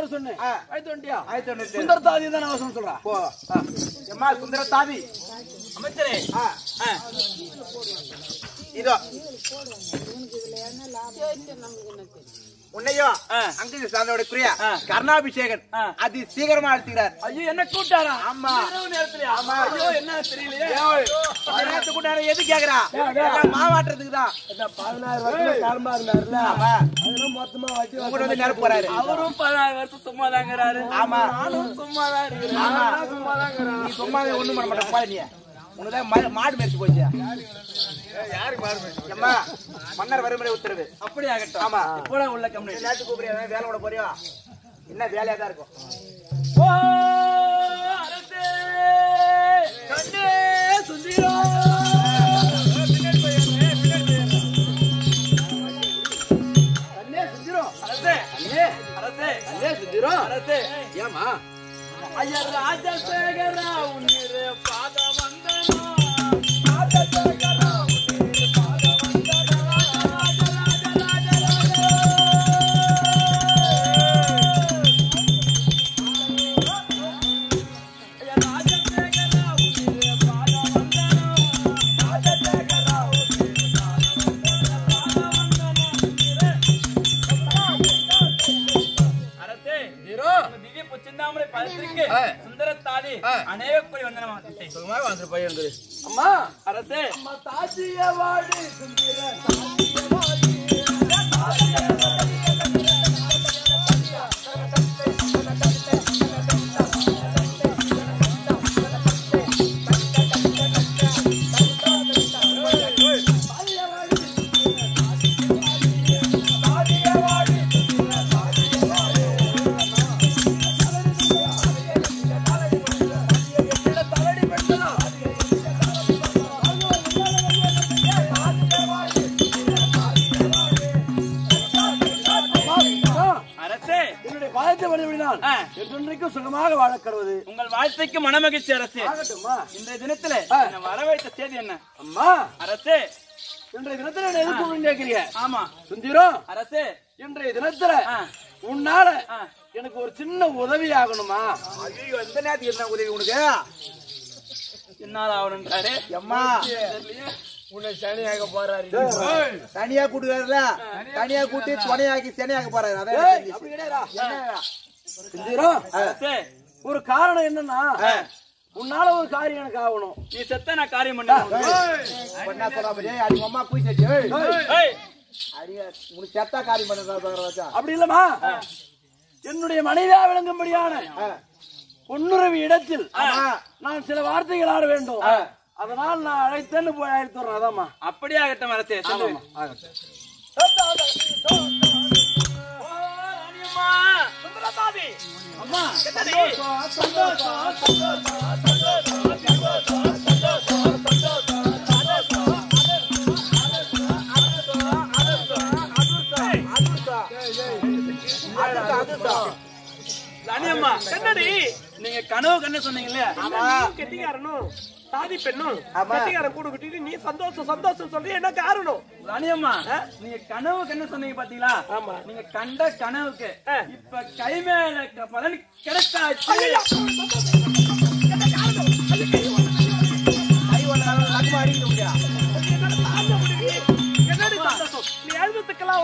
வர சொன்னேன். ஆ. அழைத்து வந்துட்டியா ஆயிரத்தி தொண்ணூத்தி சுந்தரத்தாதி தான் அவசரம் சொல்றா. போ. ஆ. எம்மா சுந்தர தாதி. அமைச்சரே. இதோ. உன்னையோ ஆ. அங்க சாந்தோட பிரியா. கர்ணாபிஷேகன். அது சீக்கிரமா அழுத்துக்கிறார். ஐயோ என்ன கூட்டாரா ஆமா. ஆமா. ஐயோ என்ன தெரியலையே. ஏய், இந்த நேரத்துக்கு கூட எது கேக்குறா? மாவாட்டுறதுக்கு தான். பதினாறு வருஷம் காலமா இருந்தாருல அதெல்லாம் மொத்தமா வட்டி உங்கள்கிட்ட வந்து நெருப்பு போறாரு. அவரும் பதினாறு வருஷம் சும்மா தாங்கிறாரு ஆமா. நானும் சும்மா தான் இருக்கிறேன் சும்மா ஒண்ணும் பண்ண மாட்டேன் உனதான் மா- மாடு மேய்ச்சி போச்சு. மன்னர் வறுமுறை உத்தரவு. அப்படி ஆகட்டும் ஆமா. இப்போட உள்ள கம்ப்ளைண்ட் நேரத்துக்கு கூப்பிடுறியா? வேலை விட போறியா என்ன வேலையா தான் இருக்கும்? ஓ அரசே அரசே அரசே அண்ணே சுத்திரும் அரசே. ஏமா ஐயா ராஜசேகரா உன்னிரு பாத வந்தனா ஆ. என்றென்றைக்கும் சுகமாக வாழக்கடுவது உங்கள் வாழ்த்தைக்கு மனமகிழ்ச்சி அரசே. இன்றைய தினத்துல வரவைத்த செய்தி என்ன? அம்மா. அரசே. இன்றைய தினத்துல கேட்கிறீங்க ஆமா. சுந்திரம் அரசே. இன்றைய தினத்துல. உன்னால. எனக்கு ஒரு சின்ன உதவி ஆகணுமா ஐயோ எந்த நேரத்துக்கு என்ன உதவி உனக்கு? என்னால் ஆகணுன்றாரு எம்மா. உன்னை சனியாக போறாரு தனியா கூட்டுக்காருல தனியா கூட்டி துணையாக்கி சனியாக்க போறாரு. அதான் ஒரு காரணம் என்னன்னா உன்னால ஒரு காரியம் எனக்கு ஆகணும். நீ செத்த நான் காரியம் பொண்ணா அம்மா போய் செத்தா காரியம் பண்ண அப்படி இல்லமா என்னுடைய மனைவியா விளங்கும்படியான பொன்னுறவி இடத்தில் ஆமா. நான் சில வார்த்தைகள் ஆட வேண்டும். அதனால் நான் அழைத்தேன்னு போய் அழைத்துறேன் அதாம்மா. அப்படியே ஆகட்டும் அரசே சொல்லுங்க. அம்மா ராணி அம்மா என்னடி நீங்க கனவு கண்ணு சொன்னீங்க இல்லையா கெட்டிக்காரனும் தாதி பெண்ணும். கெட்டிக்காரன் கூட விட்டுட்டு நீ சந்தோஷம் சந்தோஷம் சொல்லி என்ன காரணம்? ராணி அம்மா நீங்க கனவு கண்ணு சொன்னீங்க பாத்தீங்களா? ஆமா. நீங்க கண்ட கனவுக்கு. இப்ப கை மேல பலன் கிடைச்சாச்சு. கை ஒண்ணு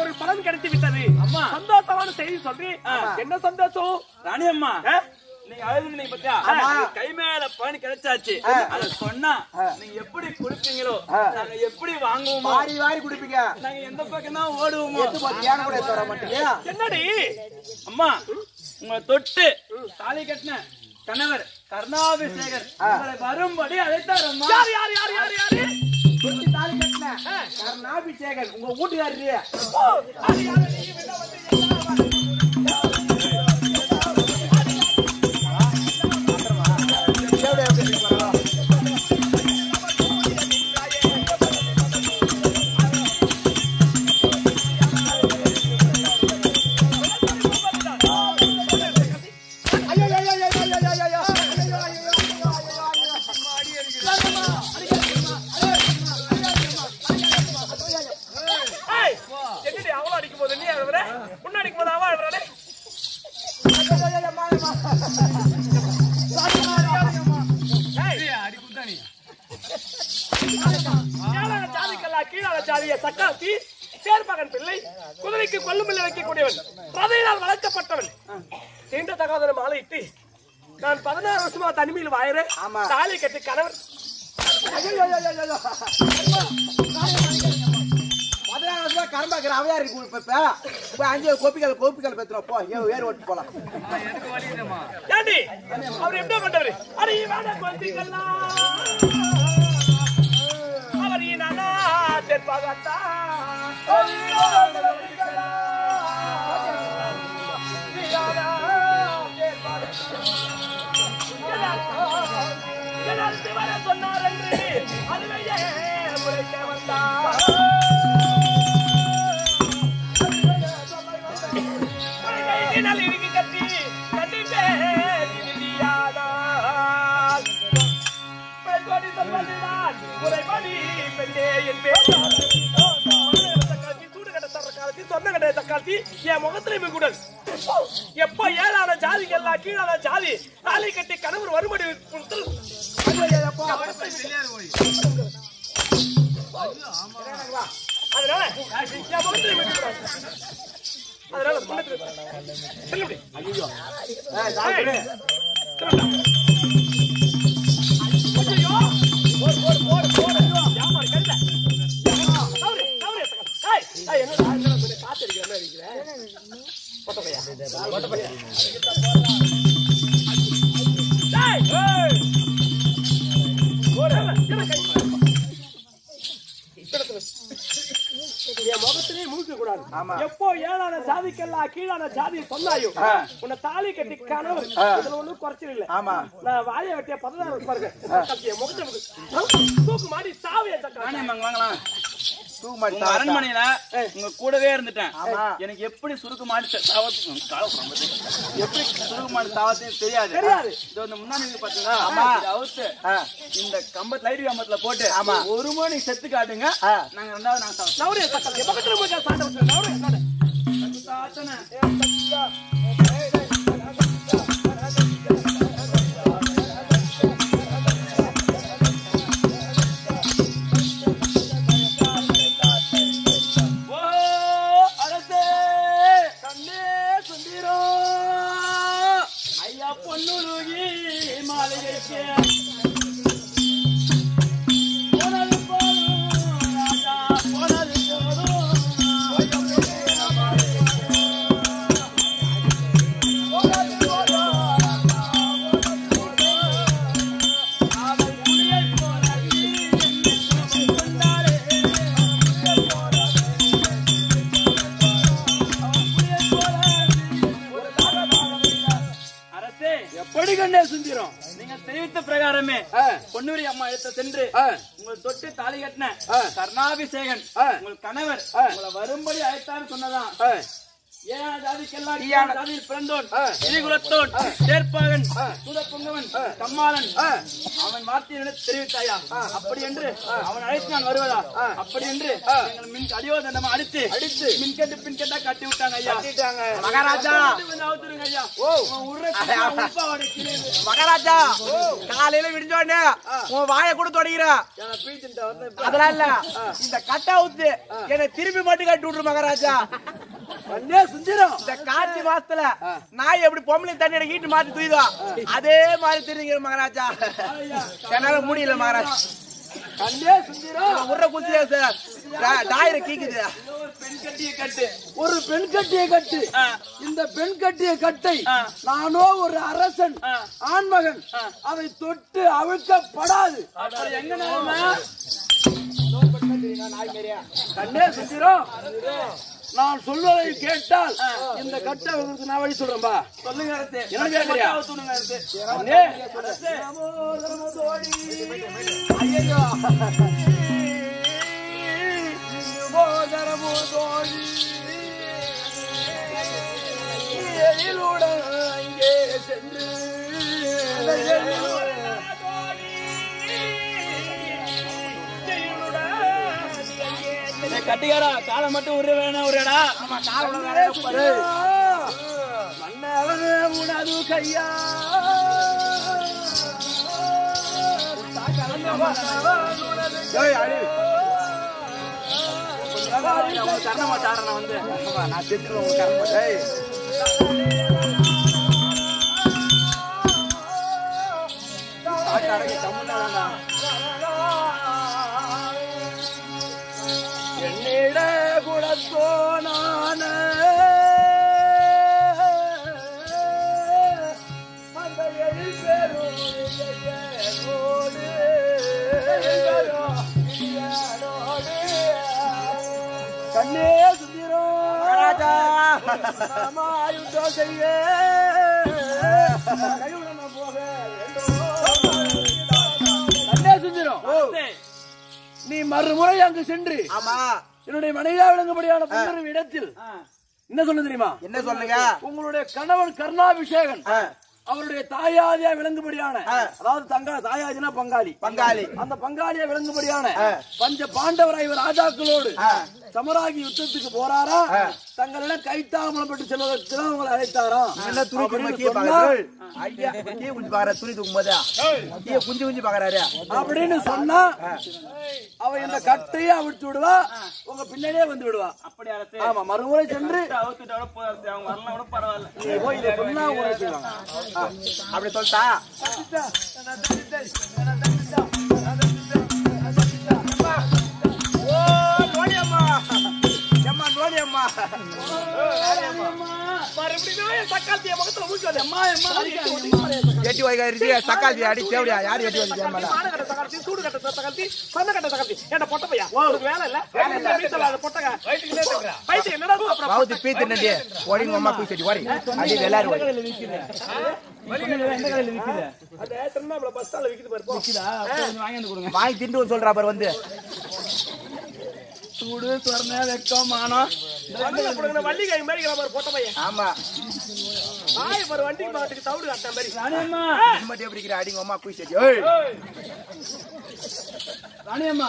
ஒரு பலன் கிடைத்து விட்டது. அம்மா. சந்தோஷமான செய்தி சொல்லி. என்ன சந்தோஷம்? ராணி அம்மா? நீங்க அழுதுனீங்க பாத்தியா கை மேல பலன் கிடைச்சாச்சு அத சொன்னா நீங்க எப்படி கொடுப்பீங்களோ நாங்க எப்படி வாங்குவோமோ வாரி வாரி குடிப்பீங்க நாங்க எந்த பக்கம் தான் ஓடுவோமோ கூட மாட்டீங்க என்னடி அம்மா உங்களை தொட்டு தாலி கட்டின கணவர் கருணாபிஷேகர் உங்களை வரும்படி அழைத்தார் அம்மா யார் யார் யார் யார் யாரு தொட்டி தாலி கட்டின கருணாபிஷேகன் உங்க வீட்டுக்காரரு குதிரைக்கு கொல்லுமில்லை வைக்கக்கூடியவன். ரதையினால் வளர்க்கப்பட்டவன். தீண்ட தகாதன மாலையிட்டு நான் பதினாறு வருஷமா தனிமையில் வாயிறேன். ஆமா. தாலி கட்டி கணவர். பதினாறு வருஷமா கரம்பாக்கிற அவையா இருக்கு இப்ப. அஞ்சு கோப்பிக்கல் கோப்பிக்கல் பேத்துறோம். போ ஏ ஏறு ஓட்டு போலாம். ஏண்டி? அவர் என்ன பண்றவர் அடி தெற்பாகத்தா சொன்னார் என்று அதுவே முறைக்க வந்தார் முறைப்படி பெண்ணே என். தக்காளி, என் முகத்திலே மிகுடல். எப்ப ஏழான ஜாதிக்கு எல்லாம் கீழான ஜாதி தாலி கட்டி கணவர் கொடுத்து அதனால என் முகத்திலே மிகுடல். அதனால முன்னத்துல என் முகத்திலே மூழ்க கூடாது எப்போ ஏழான ஜாதிக்கெல்லாம் கீழான ஜாதி சொன்னாயோ உன்னை தாலி கட்டி கணவர் இதுல ஒண்ணும் குறைச்சல் இல்ல. நான் வாயை வெட்டிய பதினாறு பாருங்க என் முகத்தை முகு- தூக்கு மாடி அங்க வாங்கலாம் உங்க அரண்மனையில உங்க கூடவே இருந்துட்டேன். எனக்கு எப்படி சுருக்கு மாடி தாவத்து எப்படி சுருக்கு மாடி தாவத்தையும் தெரியாது. இது வந்து முன்னாடி. இதை அவுத்து. இந்த கம்பத்து லைட் கம்பத்துல போட்டு ஆமா. ஒரு மணி செத்து காட்டுங்க. நாங்க ரெண்டாவது நாங்க சாப்பிட்டோம் கர்ணாபிஷேகன் ஆ. உங்கள் கணவர். உங்களை வரும்படி அழைத்தான்னு சொன்னதான் பிறந்தோன் ஆ. இடிகுலத்தோன் சேர்ப்பாகன் சுதப்பொங்கவன் கம்மாளன். அவன் வார்த்தையை தெரிவித்தாயா அப்படி என்று அவன் அழைத்து நான் வருவதா? அப்படி என்று மின் அடித்து அடித்து. மின்கட்டு பின்கட்டா கட்டி விட்டாங்க ஐயா. மகாராஜா! அவுத்துருங்க ஐயா. ஓ. மகாராஜா! காலையில விடிஞ்ச உடனே உன் வாயை கூட தொடங்கிற. அதெல்லாம் இல்ல. இந்த கட்டா ஊத்து என்னை திருப்பி மட்டும் கட்டி விட்டுரு மகாராஜா. இந்த காட்சி மாசத்துல நாய் எப்படி பொம்பளை தண்ணியோட ஈட்டு மாத்தி தூயுதோ அதே மாதிரி தெரியுங்க மகாராஜா. என்னால முடியல மகாராஜா. கண்டே சுந்திரம் உருற குத்தியா சார். டாயிர கீக்குது. ஒரு பெண் கட்டிய கட்டு. இந்த பெண் கட்டிய கட்டை. நானோ ஒரு அரசன். ஆண்மகன். அதை தொட்டு அவிழ்க்கப்படாது. எங்க கண்ணே சுந்திரம் நான் சொல்வதை கேட்டால் இந்த கட்டை உங்களுக்கு நான் வழி சொல்றேன்பா சொல்லுங்க என்ன கேக்குறியா? தூணுங்க கட்டிக்காரா காலை மட்டும் உருவ வேணா உருடா மன்னவனே உனது கையா. மாட்டாரன் வந்து. நான் செத்துருவேன் உங்க அங்கு சென்று ஆமா. என்னுடைய மனைவியா விளங்கும்படியான புல்லறிவு இடத்தில் என்ன சொல்ல தெரியுமா? என்ன சொல்லுங்க? உங்களுடைய கணவன் கருணாபிஷேகன். அவருடைய தாயாதியா விளங்கும்படியான அதாவது தங்கா தாயாதினா பங்காளி. பங்காளி. அந்த பங்காளியா விளங்கும்படியான. பஞ்ச பாண்டவரை இவர் ராஜாக்களோடு சமராகி யுத்தத்துக்கு போறாரா? தங்களிடம் கைத்தாமலம் பெற்று செல்வதற்கு தான் உங்களை அழைத்தாராம் என்ன துணி அப்படின்னு கீழே சொன்னா, பாக்குறாரு ஐயா கீழே குஞ்சு பாக்குற துணி தூக்கும் போதா கீழே குஞ்சு குஞ்சு பாக்குறாரு அப்படின்னு சொன்னா அவ இந்த கட்டையே அவிழ்த்து விடுவா உங்க பின்னாடியே வந்து விடுவா. அப்படி அரசு ஆமா மறுமுறை சென்று அவுத்துட்டோட போய் எட்டி வைக்காது தக்காளி அடி தேவடியா? யார் எட்டி வைக்க மாடு கட்ட சகாத்தி சூடு கட்ட சகாத்தி சொன்ன கட்ட சகாத்தி என்ன பொட்ட பையா? உனக்கு வேலை இல்ல? வேலை இல்ல. வீட்டுல அது பொட்டங்க வயிற்று என்னடா அப்புறம் பாவத்து பீத்து நண்டி ஓடி உங்க அம்மா போய் சரி ஓடி. அடி எல்லாரும் ஓடி. அந்த திருவண்ணாமலை பஸ் ஸ்டாண்ட்ல விக்குது பாரு போ. வாங்கி வந்து கொடுங்க. வாங்கி திண்டு சொல்றா பாரு வந்து. சூடு திறந்த வெக்கம் மானம். வண்டியில போடுங்க வள்ளி கை மாதிரி பொட்ட பையன். ஆமா. ஆய் பாரு வண்டிக்கு மாட்டுக்கு தவிடு கட்ட மாதிரி. ராணியம்மா. மட்டும் எப்படி அடி அம்மா சரி ஏய். ராணியம்மா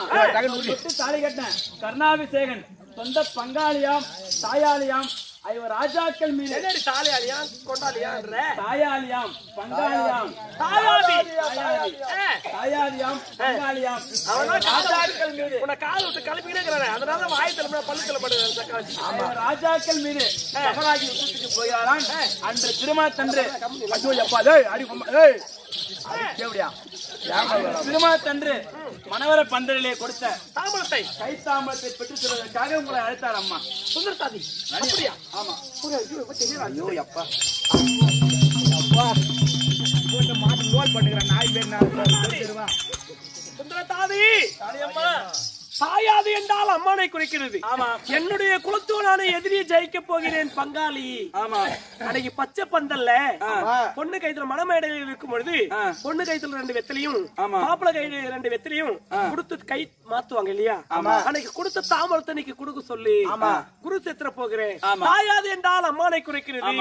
தாலி கட்டினேன். கருணாபிஷேகன் சொந்த பங்காளியாம் தாயாளியாம் ஐவர் ராஜாக்கள் மீது. என்னடி தாலியாலியா கொண்டாலியான்ற தாயாளியாம் பங்காளியாம். தாயாதி தாயாளியாம் பங்காளியாம். அவனா ராஜாக்கள் மீது. உன்னை கால் விட்டு கலப்பிக்கிட்டே இருக்கிறானே. அதனால வாய் படுது சக்காத்தி ஐவர் ராஜாக்கள் மீது சகராகி யுத்தத்துக்கு அன்று திருமணத்தன்று. ஐயோ எப்பா ஏய் அடி ஏய் அடி தேவடியா திருமணத்தன்று மணவர பந்தலிலே கொடுத்த தாமரத்தை கைத்தாம்பலத்தை பெற்றுத் தருவதற்காக உங்களை அழைத்தார் அம்மா. சுந்தரசாதி அப்படியா? ஆமா. ஐயோ அப்பா. போட்டு மாட்டு லோல் பண்ணுகிறேன் நாய் பேர் நான் சுந்தரதாதி தாயாது என்றால் அம்மானை குறிக்கிறது. என்னுடைய குலத்தோனான எதிரியை ஜெயிக்க போகிறேன் பங்காளி. அன்னைக்கு பச்சை பந்தல்ல. பொண்ணு கைத்துல மணமேடையில் இருக்கும் பொழுது. பொண்ணு கைத்துல ரெண்டு வெத்தலையும் ஆமா. மாப்பிள்ளை கையில ரெண்டு வெத்தலையும் கொடுத்து கை மாத்துவாங்க இல்லையா? அன்னைக்கு கொடுத்த தாமரத்தை இன்னைக்கு கொடுக்க சொல்லி. குரு செத்துற போகிறேன். தாயாது என்றால் அம்மானை குறிக்கிறது.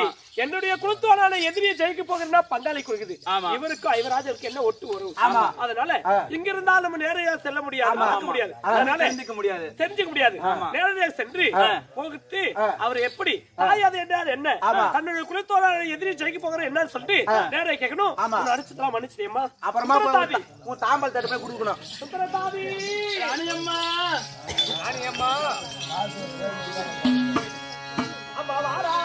என்னுடைய குலத்தோனான எதிரியை ஜெயிக்க போகிறேன்னா பங்காளி குறிக்குது. இவருக்கும் ஐவராஜருக்கு என்ன ஒட்டு வரும். அதனால இங்க இருந்தால் நம்ம நேரடியா செல்ல முடியாது முடியாது. அதனால தெரிஞ்சுக்க முடியாது. தெரிஞ்சுக்க முடியாது. நேரடியாக சென்று போகிட்டு அவர் எப்படி தாயாது என்றால் என்ன தன்னுடைய குலத்தோட எதிரி ஜெயிக்க போகிற என்னன்னு சொல்லிட்டு நேரடியாக கேட்கணும். அடிச்சுதான் மன்னிச்சிட்டேம்மா அப்புறமா. உன் தாம்பல் தட்டு போய் கொடுக்கணும். சுந்தரதாதி. ராணியம்மா. ராணியம்மா. அம்மா வாரா.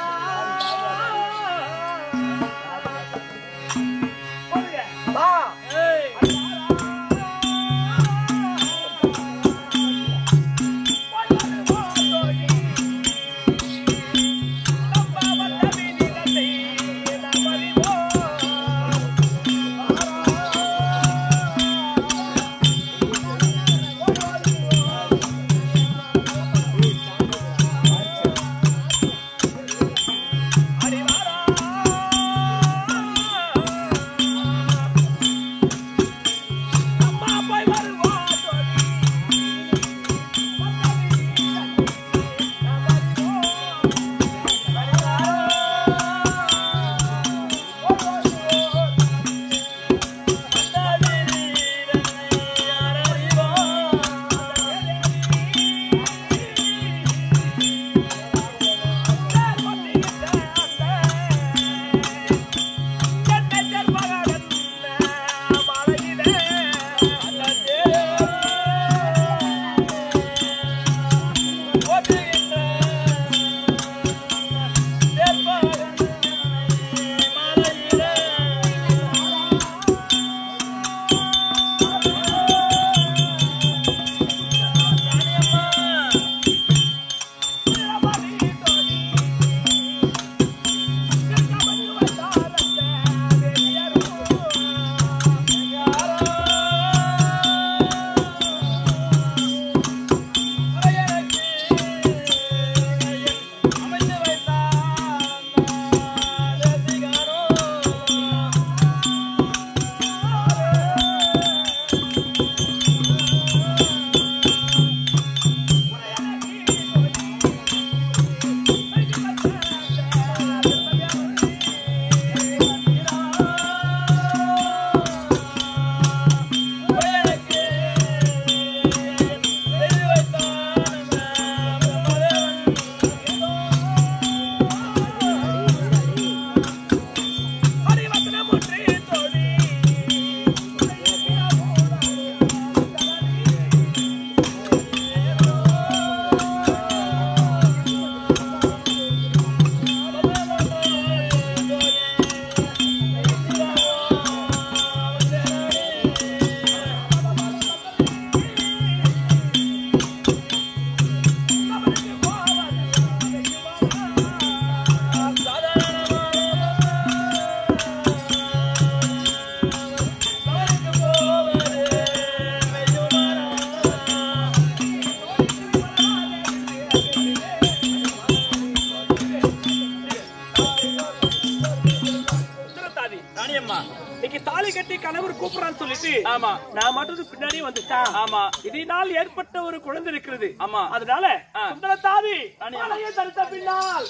இதனால் ஏற்பட்ட ஒரு குழந்தை இருக்கிறது. ஆமா. அதனால ராணி, மாலையை தரித்த பின்னால்.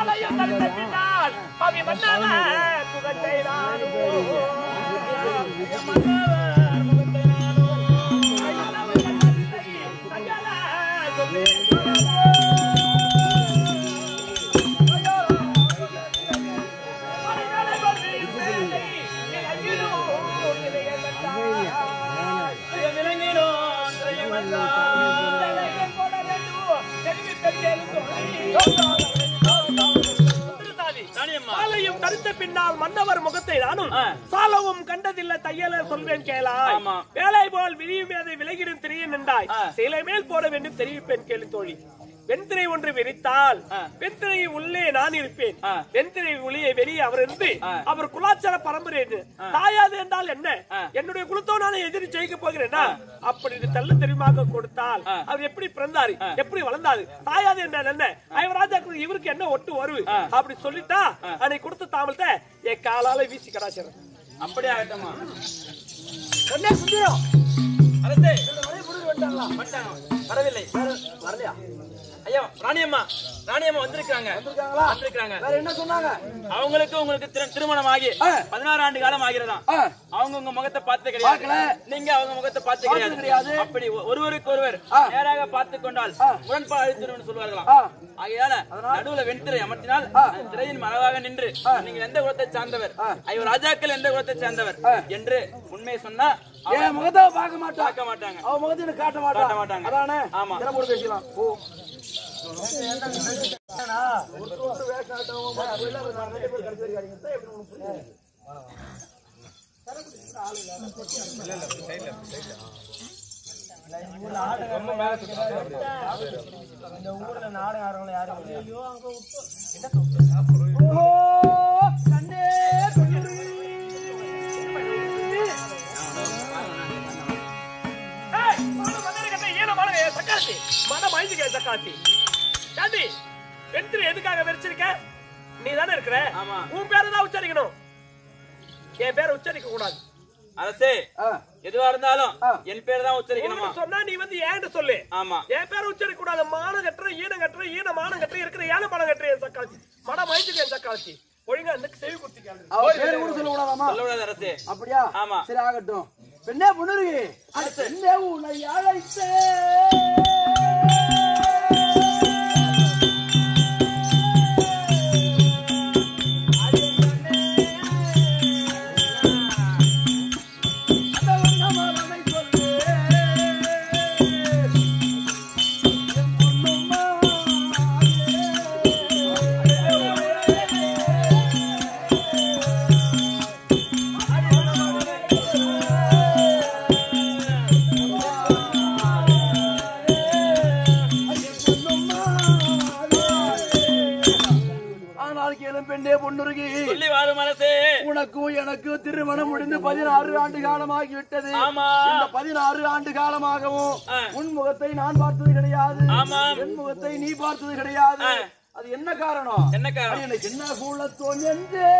மாலையை தடுத்த பின்னால். மன்னவர் முகத்தை பின்னால் மன்னவர் முகத்தை நானும் ஆ. சாலவும் கண்டதில்லை தையல சொல்வேன் கேளா ஆமா. வேலை போல் விரியும் அதை விலகிடும் திரியும் நின்றாய் ஆ. சிலை மேல் போட வேண்டும் தெரிவிப்பேன் கேளு தோழி வெண்திரை ஒன்று விரித்தால் ஆ. வெண்திரை உள்ளே நான் இருப்பேன். வெண்திரை ஒளியை வெளியே அவர் இருந்து. அவர் குலாச்சார பரம்பரை. தாயாது என்றால் என்ன. என்னுடைய குலத்தோனான எதிரி ஜெயிக்க போகிறேன்னா அப்படி தள்ள தெரியுமாக கொடுத்தால். அவர் எப்படி பிறந்தாரு? எப்படி வளர்ந்தாரு? தாயாது என்றால் என்ன? ஐவராஜாக்கு இவருக்கு என்ன ஒட்டு வருவு. அப்படி சொல்லிட்டா அன்னைக்கு கொடுத்த தாமலத்தை என் காலால வீசி கடாச்சிடும் அப்படி ஆகட்டுமா என்ன சுந்தரம்? அரசே. வரவில்லை. வரலையா? ஐயா ராணியம்மா. ராணியம்மா வந்திருக்காங்க வந்திருக்காங்களா? வந்திருக்காங்க வேற என்ன சொன்னாங்க? அவங்களுக்கு உங்களுக்கு திரு- திருமணம் ஆகி. பதினாறு ஆண்டு காலம் ஆகிறதாம் ஆ, அவங்க உங்க முகத்தை பார்த்து. கிடையாது. நீங்க அவங்க முகத்தை பார்த்து கிடையாது. அப்படி ஒருவருக்கு ஒருவர். நேராக பார்த்து கொண்டால். முரண்பாடு சொல்வார்களாம். ஆகையால நடுவுல வெண்திரை அமர்த்தினால் திரையின் மறைவாக நின்று நீங்க எந்த குலத்தை சார்ந்தவர்? ஐவர் ராஜாக்கள் எந்த குலத்தை சேர்ந்தவர்? என்று உண்மையை சொன்னா என் முகத்தை பார்க்க மாட்டா? பார்க்க மாட்டாங்க. அவ முகத்தை காட்ட மாட்டா? காட்ட மாட்டாங்க. அதானே? ஆமா. பேசலாம் ஓ ஏய், மாடு மன்னரை கட்ட ஈன சக்காத்தி. சக்காத்தி. சாந்தி, வெண்திரை எதுக்காக வெறிச்சிருக்க? நீ தானே இருக்கிற? ஆமா. உன் பேரை தான் உச்சரிக்கணும். என் பேரை உச்சரிக்க கூடாது. அரசே எதுவா இருந்தாலும். என் பேர் தான் உச்சரிக்கணுமா? சொன்னா நீ வந்து ஏன்னு சொல்லு. ஆமா. என் பேரை உச்சரிக்க கூடாது மானம் கட்டுற ஈனம் கட்டுற ஈன மானம் கட்டுற இருக்கிற ஏன பணம் கட்டுற என் சக்காத்தி மன மயந்துக்க என் சக்காத்தி ஒழுங்கா அந்த செவி குத்தி கேளு. அவ பேரு கூட சொல்ல கூடாதாமா சொல்லக்கூடாது அரசே. அப்படியா? ஆமா. சரி ஆகட்டும். பெண்ணே பொண்ணுருகி. பெண்ணே உன்னை அழைத்தே. பதினாறு ஆண்டு காலமாகி விட்டது. இந்த பதினாறு ஆண்டு காலமாகவும். உன் முகத்தை நான் பார்த்தது கிடையாது. என் முகத்தை நீ பார்த்தது கிடையாது. அது என்ன காரணம் என்ன காரணம்? என்ன கூலத்தோன் என்றே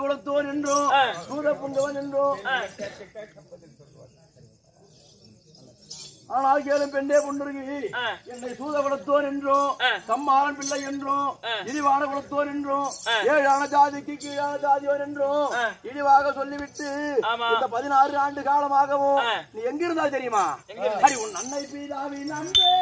குலத்தோன் என்றும். சூத புங்கவன் என்றும் ஆனால் கேளும் பெண்ணே பொன்னுருகி ஆ. என்னை சூத குலத்தோர் என்றும் ஆ. கம்மாளன் பிள்ளை என்றும். இழிவான குலத்தோர் என்றும். ஏழான ஜாதிக்கு கீழான ஜாதியோர் என்றும். இழிவாக சொல்லிவிட்டு. இந்த பதினாறு ஆண்டு காலமாகவும். நீ எங்க இருந்தா தெரியுமா உன் அன்னை பீதாவின் அன்பே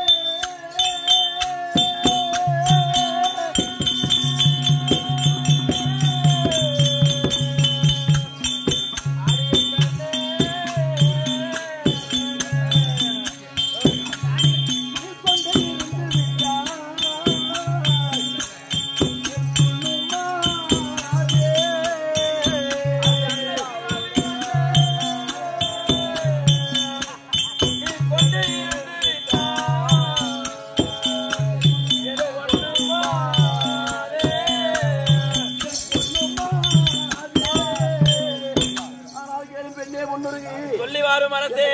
வாரும் அரசே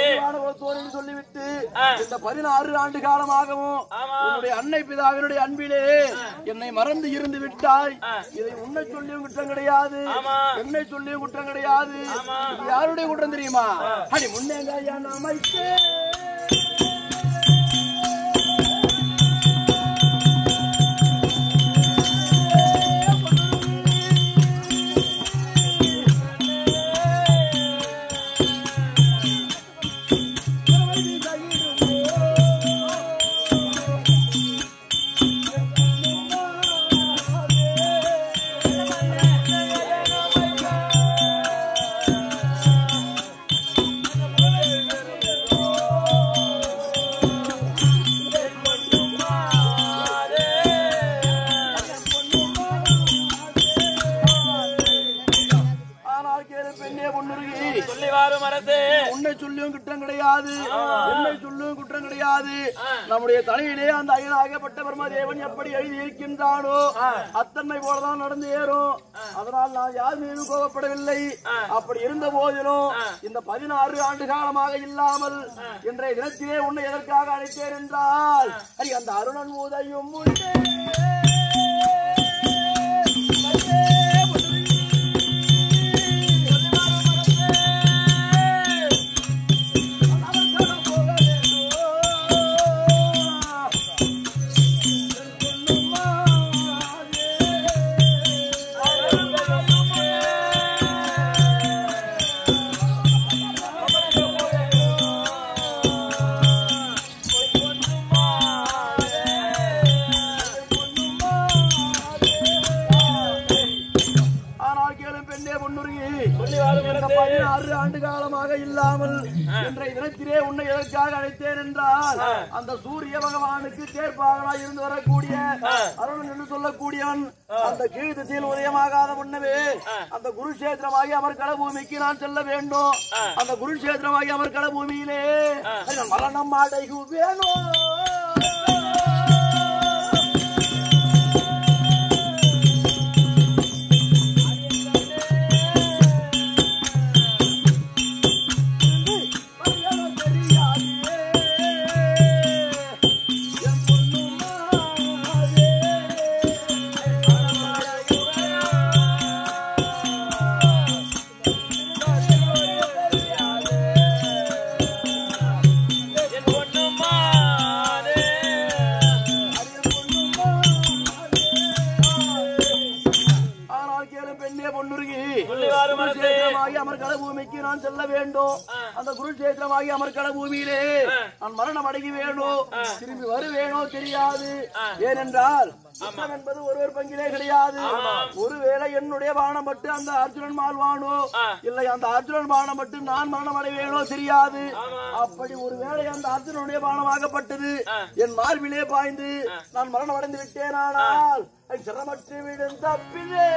சொல்லிவிட்டு. இந்த பதினாறு ஆண்டு காலமாகவும். உன்னுடைய அன்னை பிதாவினுடைய அன்பிலே என்னை மறந்து இருந்து விட்டாய். இதை உன்னை சொல்லியும் குற்றம் கிடையாது. என்னை சொல்லியும் குற்றம் கிடையாது. யாருடைய குற்றம் தெரியுமா? அடி முன்னேங்க என் அமைச்சே கிடையாது. என்னை சொல்லியும் குற்றம் கிடையாது. நம்முடைய தலையிலே அந்த அயனாகப்பட்ட பிரம்மதேவன் எப்படி எழுதி இருக்கின்றானோ அத்தன்மை போலதான் நடந்து ஏறும். அதனால் நான் யார் மீது கோபப்படவில்லை. அப்படி இருந்த போதிலும் இந்த பதினாறு ஆண்டு காலமாக இல்லாமல் இன்றைய தினத்திலே உன்னை எதற்காக அழைத்தேன் என்றால் அந்த அருணன் உதயும் முன்னே இல்லாமல் இன்றைய தினத்திலே உன்னை எதற்காக அழைத்தேன் என்றால் அந்த சூரிய பகவானுக்கு தேர்ப்பாகனாய் இருந்து வரக்கூடிய அருணன் என்று சொல்லக்கூடியவன் அந்த கீழ் திசையில் உதயமாகாத முன்னவே அந்த குருஷேத்திரமாகி அமர்கல பூமிக்கு நான் செல்ல வேண்டும். அந்த குருஷேத்திரமாகி அமர்கல பூமியிலே நான் மரணம் அடைகு வேணும் பூமியிலே நான் மரணம் அடங்கி வேணும் திரும்பி வருவேனோ தெரியாது. ஏனென்றால் யுத்தம் என்பது ஒருவர் பங்கிலே கிடையாது. ஒருவேளை என்னுடைய பானம் பட்டு அந்த அர்ஜுனன் மாழ்வானோ இல்லை அந்த அர்ஜுனன் பானம் பட்டு நான் மரணம் அடைவேனோ தெரியாது. அப்படி ஒருவேளை அந்த அர்ஜுனனுடைய பானமாகப்பட்டது என் மார்பிலே பாய்ந்து நான் மரணம் அடைந்து விட்டேனானால் சிரமற்று விடும் தப்பிலே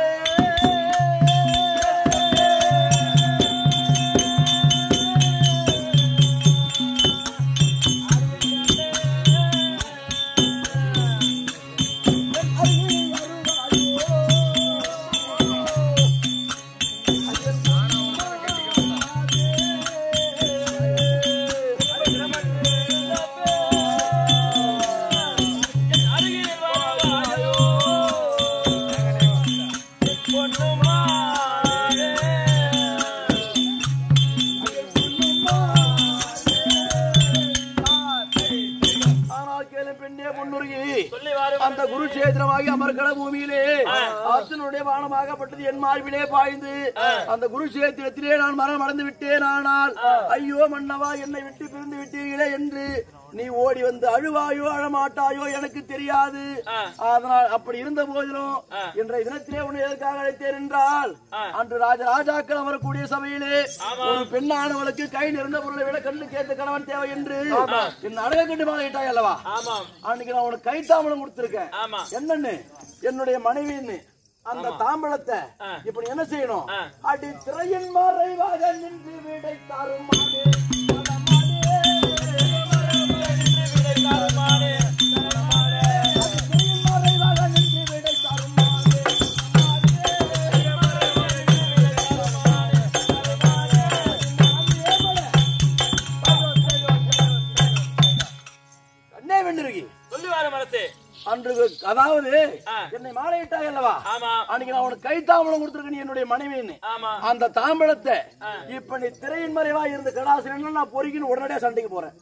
வந்து அழுவாயோ அழமாட்டாயோ எனக்கு தெரியாது. அதனால் அப்படி இருந்த போதிலும் இன்றைய தினத்திலே உன்னை எதற்காக அழைத்தேன் என்றால் அன்று ராஜ ராஜாக்கள் அமரக்கூடிய சபையிலே ஒரு பெண்ணானவளுக்கு கை நிறைந்த பொருளை விட கண்ணு கேட்ட கணவன் தேவை என்று என் அடக கண்டு மாறிட்டாய் அல்லவா? அன்னைக்கு நான் உனக்கு கைத்தாமலம் கொடுத்திருக்கேன். ஆமா. என்னன்னு? என்னுடைய மனைவின்னு. அந்த தாம்பழத்தை இப்ப நீ என்ன செய்யணும்? அடி திரையின் மறைவாக நின்று விடை தரும் அதாவது. என்னை மாலையிட்டாய் அல்லவா? அன்னைக்கு நான் உனக்கு கைத்தாம்பளம் கொடுத்துருக்க நீ என்னுடைய மனைவின்னு. அந்த தாம்பழத்தை இப்ப நீ திரையின் மறைவா இருந்து கடாசினா நான் பொறுக்கின்னு உடனடியா சண்டைக்கு போறேன்.